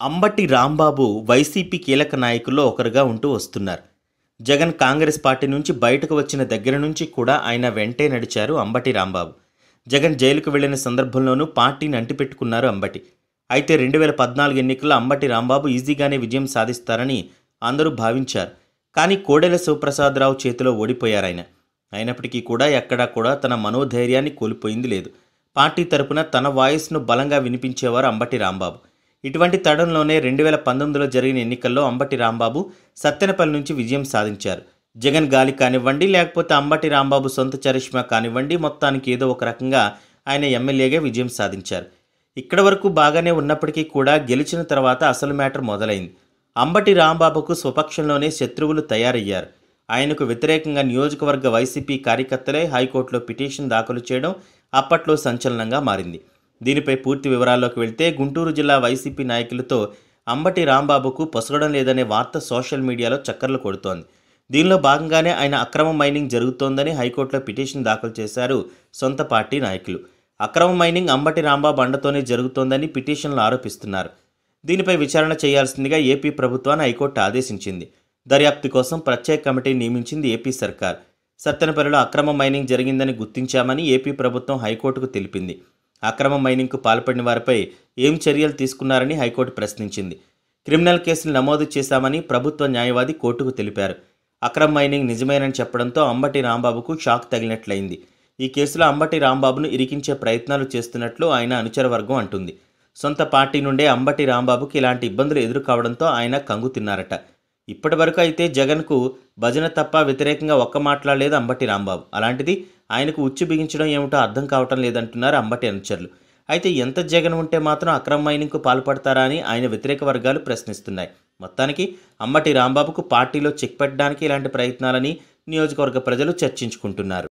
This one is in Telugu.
అంబటి రాంబాబు వైసీపీ కీలక నాయకుల్లో ఒకరుగా ఉంటూ వస్తున్నారు. జగన్ కాంగ్రెస్ పార్టీ నుంచి బయటకు వచ్చిన దగ్గర నుంచి కూడా ఆయన వెంటే నడిచారు అంబటి రాంబాబు. జగన్ జైలుకు వెళ్ళిన సందర్భంలోనూ పార్టీని అంటిపెట్టుకున్నారు అంబటి. అయితే రెండు వేల పద్నాలుగు ఎన్నికల్లో అంబటి రాంబాబు ఈజీగానే విజయం సాధిస్తారని అందరూ భావించారు. కానీ కోడెల శివప్రసాదరావు చేతిలో ఓడిపోయారాయన. అయినప్పటికీ కూడా ఎక్కడా కూడా తన మనోధైర్యాన్ని కోల్పోయింది లేదు. పార్టీ తరపున తన వాయిస్ను బలంగా వినిపించేవారు అంబటి రాంబాబు. ఇటువంటి తడంలోనే రెండు వేల పంతొమ్మిదిలో జరిగిన ఎన్నికల్లో అంబటి రాంబాబు సత్తెనపల్లి నుంచి విజయం సాధించారు. జగన్ గాలి కానివ్వండి లేకపోతే అంబటి రాంబాబు సొంత చరిష్మా కానివ్వండి మొత్తానికి ఏదో ఒక రకంగా ఆయన ఎమ్మెల్యేగా విజయం సాధించారు. ఇక్కడ వరకు బాగానే ఉన్నప్పటికీ కూడా గెలిచిన తర్వాత అసలు మ్యాటర్ మొదలైంది. అంబటి రాంబాబుకు స్వపక్షంలోనే శత్రువులు తయారయ్యారు. ఆయనకు వ్యతిరేకంగా నియోజకవర్గ వైసీపీ కార్యకర్తలే హైకోర్టులో పిటిషన్ దాఖలు చేయడం అప్పట్లో సంచలనంగా మారింది. దీనిపై పూర్తి వివరాల్లోకి వెళ్తే గుంటూరు జిల్లా వైసీపీ నాయకులతో అంబటి రాంబాబుకు పొసగడం లేదనే వార్త సోషల్ మీడియాలో చక్కర్లు కొడుతోంది. దీనిలో భాగంగానే ఆయన అక్రమ మైనింగ్ జరుగుతోందని హైకోర్టులో పిటిషన్ దాఖలు చేశారు సొంత పార్టీ నాయకులు. అక్రమ మైనింగ్ అంబటి రాంబాబు అండతోనే జరుగుతోందని పిటిషన్లు ఆరోపిస్తున్నారు. దీనిపై విచారణ చేయాల్సిందిగా ఏపీ ప్రభుత్వాన్ని హైకోర్టు ఆదేశించింది. దర్యాప్తు కోసం ప్రత్యేక కమిటీ నియమించింది ఏపీ సర్కార్. సత్తెనపల్లిలో అక్రమ మైనింగ్ జరిగిందని గుర్తించామని ఏపీ ప్రభుత్వం హైకోర్టుకు తెలిపింది. అక్రమ మైనింగ్కు పాల్పడిన వారిపై ఏం చర్యలు తీసుకున్నారని హైకోర్టు ప్రశ్నించింది. క్రిమినల్ కేసులు నమోదు చేశామని ప్రభుత్వ న్యాయవాది కోర్టుకు తెలిపారు. అక్రమ మైనింగ్ నిజమేనని చెప్పడంతో అంబటి రాంబాబుకు షాక్ తగిలినట్లయింది. ఈ కేసులో అంబటి రాంబాబును ఇరికించే ప్రయత్నాలు చేస్తున్నట్లు ఆయన అనుచర వర్గం అంటుంది. సొంత పార్టీ నుండే అంబటి రాంబాబుకి ఇలాంటి ఇబ్బందులు ఎదురు కావడంతో ఆయన కంగు తిన్నారట. ఇప్పటి వరకు అయితే జగన్కు భజన తప్ప వ్యతిరేకంగా ఒక్క మాట్లాడలేదు అంబటి రాంబాబు. అలాంటిది ఆయనకు ఉచ్చు బిగించడం ఏమిటో అర్థం కావటం లేదంటున్నారు అంబటి అనుచరులు. అయితే ఎంత జగన్ ఉంటే మాత్రం అక్రమ మైనింగ్కు పాల్పడతారా అని ఆయన వ్యతిరేక వర్గాలు ప్రశ్నిస్తున్నాయి. మొత్తానికి అంబటి రాంబాబుకు పార్టీలో చెక్ పెట్టడానికి ఇలాంటి ప్రయత్నాలని నియోజకవర్గ ప్రజలు చర్చించుకుంటున్నారు.